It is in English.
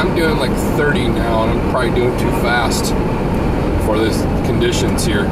I'm doing like 30 now, and I'm probably doing too fast for these conditions here.